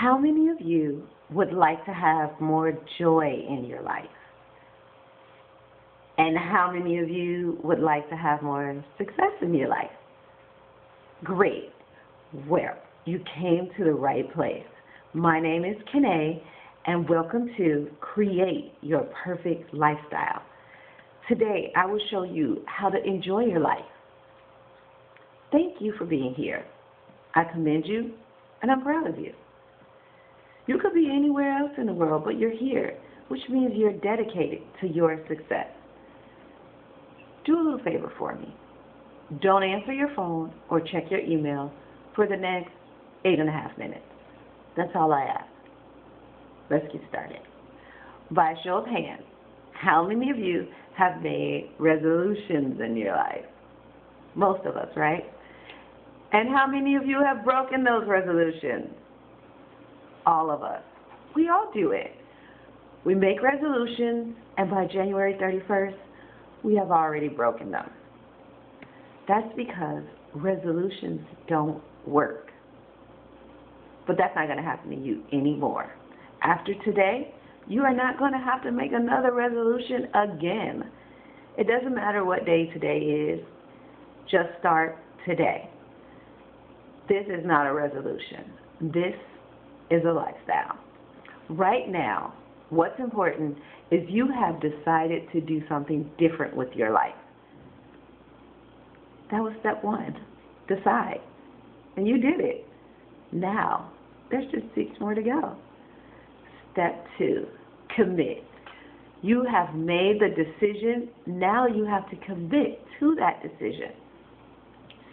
How many of you would like to have more joy in your life? And how many of you would like to have more success in your life? Great. Well, you came to the right place. My name is Kine, and welcome to Create Your Perfect Lifestyle. Today, I will show you how to enjoy your life. Thank you for being here. I commend you, and I'm proud of you. You could be anywhere else in the world, but you're here, which means you're dedicated to your success. Do a little favor for me. Don't answer your phone or check your email for the next eight and a half minutes. That's all I ask. Let's get started. By show of hands, how many of you have made resolutions in your life? Most of us, right? And how many of you have broken those resolutions? All of us. We all do it. We make resolutions, and by January 31st, we have already broken them. That's because resolutions don't work. But that's not going to happen to you anymore. After today, you are not going to have to make another resolution again. It doesn't matter what day today is, just start today. This is not a resolution. This is a lifestyle. Right now, what's important is you have decided to do something different with your life. That was step one. Decide. And you did it. Now, there's just six more to go. Step two, commit. You have made the decision. Now you have to commit to that decision.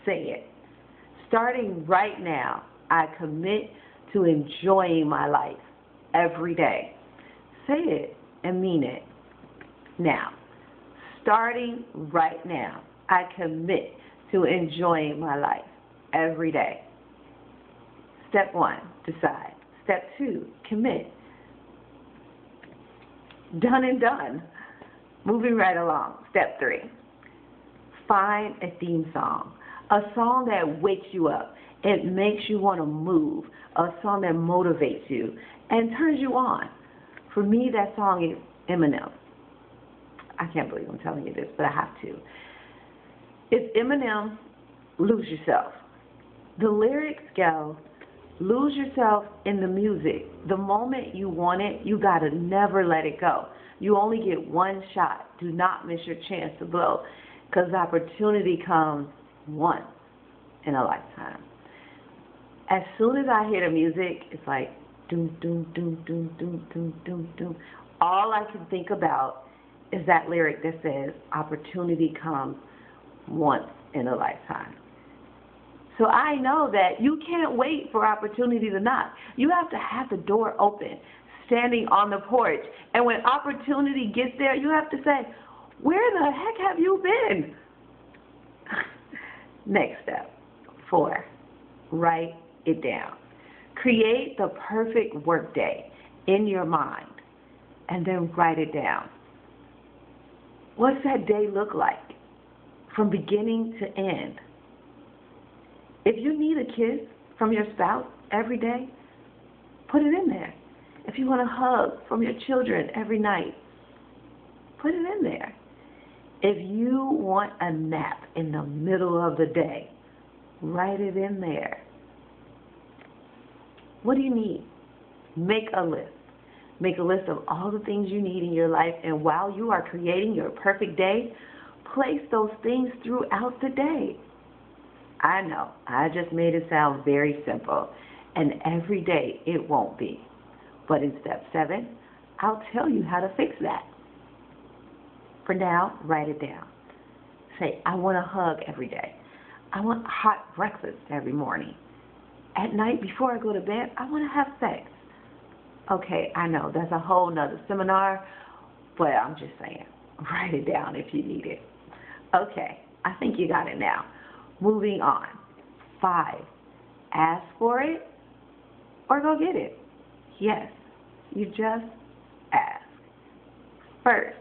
Say it. Starting right now, I commit to enjoying my life every day. Say it and mean it. Now, starting right now, I commit to enjoying my life every day. Step one, decide. Step two, commit. Done and done. Moving right along. Step three, find a theme song. A song that wakes you up. It makes you want to move. A song that motivates you and turns you on. For me, that song is Eminem. I can't believe I'm telling you this, but I have to. It's Eminem, Lose Yourself. The lyrics go, lose yourself in the music. The moment you want it, you got to never let it go. You only get one shot. Do not miss your chance to blow because opportunity comes once in a lifetime. As soon as I hear the music, it's like doom, doom, doom, doom, doom, doom, doom, doom. All I can think about is that lyric that says, opportunity comes once in a lifetime. So I know that you can't wait for opportunity to knock. You have to have the door open, standing on the porch. And when opportunity gets there, you have to say, Where the heck have you been? Next step four, write it down. Create the perfect workday in your mind and then write it down. What's that day look like from beginning to end? If you need a kiss from your spouse every day, put it in there. If you want a hug from your children every night, put it in there. If you want a nap in the middle of the day, write it in there. What do you need? Make a list. Make a list of all the things you need in your life, and while you are creating your perfect day, place those things throughout the day. I know, I just made it sound very simple, and every day it won't be. But in step seven, I'll tell you how to fix that. For now, write it down. Say, I want a hug every day. I want hot breakfast every morning. At night, before I go to bed, I want to have sex. Okay, I know, that's a whole nother seminar, but I'm just saying, write it down if you need it. Okay, I think you got it now. Moving on. Five, ask for it or go get it. Yes, you just ask. First,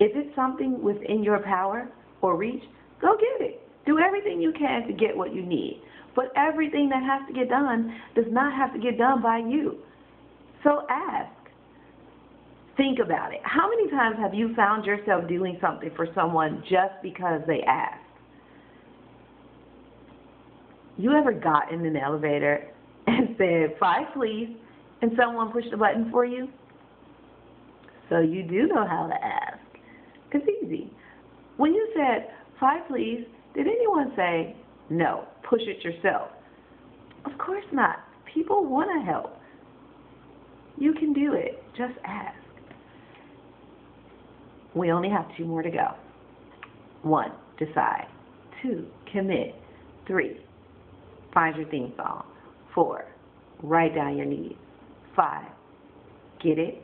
if it's something within your power or reach, go get it. Do everything you can to get what you need. But everything that has to get done does not have to get done by you. So ask. Think about it. How many times have you found yourself doing something for someone just because they asked? You ever got in an elevator and said, five please, and someone pushed the button for you? So you do know how to ask. It's easy. When you said, five please, did anyone say, no, push it yourself? Of course not. People want to help. You can do it. Just ask. We only have two more to go. One, decide. Two, commit. Three, find your theme song. Four, write down your needs. Five, get it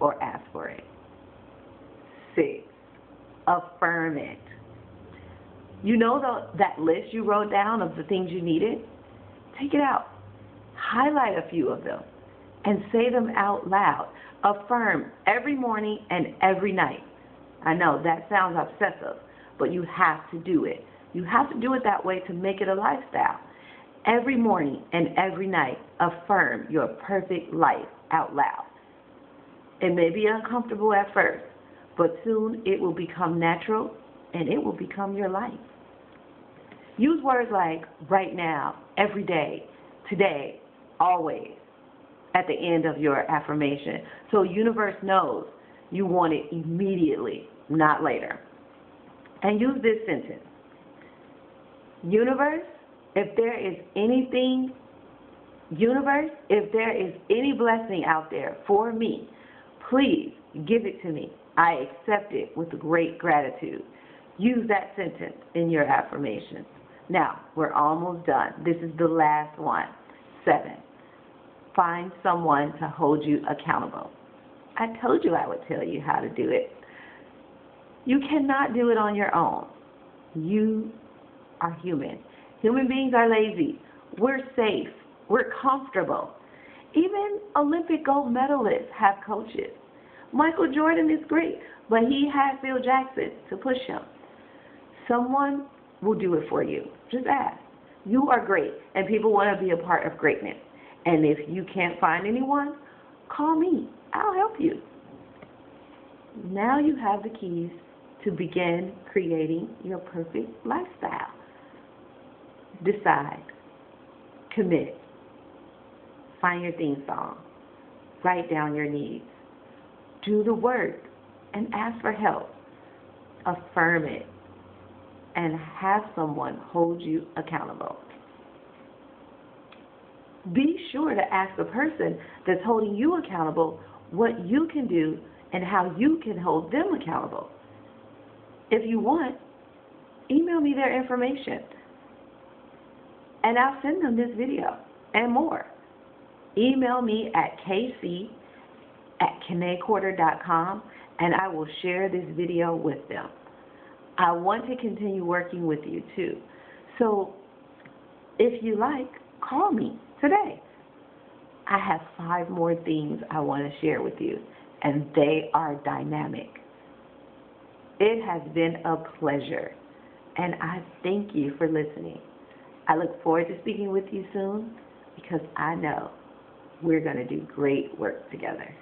or ask for it. Six, affirm it. You know the, that list you wrote down of the things you needed? Take it out. Highlight a few of them and say them out loud. Affirm every morning and every night. I know that sounds obsessive, but you have to do it. You have to do it that way to make it a lifestyle. Every morning and every night, affirm your perfect life out loud. It may be uncomfortable at first, but soon it will become natural and it will become your life. Use words like right now, every day, today, always at the end of your affirmation. So universe knows you want it immediately, not later. And use this sentence. Universe, if there is anything, universe, if there is any blessing out there for me, please give it to me. I accept it with great gratitude. Use that sentence in your affirmations. Now, we're almost done. This is the last one. Seven. Find someone to hold you accountable. I told you I would tell you how to do it. You cannot do it on your own. You are human. Human beings are lazy. We're safe. We're comfortable. Even Olympic gold medalists have coaches. Michael Jordan is great, but he had Phil Jackson to push him. Someone will do it for you. Just ask. You are great, and people want to be a part of greatness. And if you can't find anyone, call me. I'll help you. Now you have the keys to begin creating your perfect lifestyle. Decide. Commit. Find your theme song. Write down your needs. Do the work and ask for help. Affirm it and have someone hold you accountable. Be sure to ask the person that's holding you accountable what you can do and how you can hold them accountable. If you want, email me their information and I'll send them this video and more. Email me at kc at and I will share this video with them. I want to continue working with you too. So if you like, call me today. I have five more things I want to share with you, and they are dynamic. It has been a pleasure, and I thank you for listening. I look forward to speaking with you soon because I know we're going to do great work together.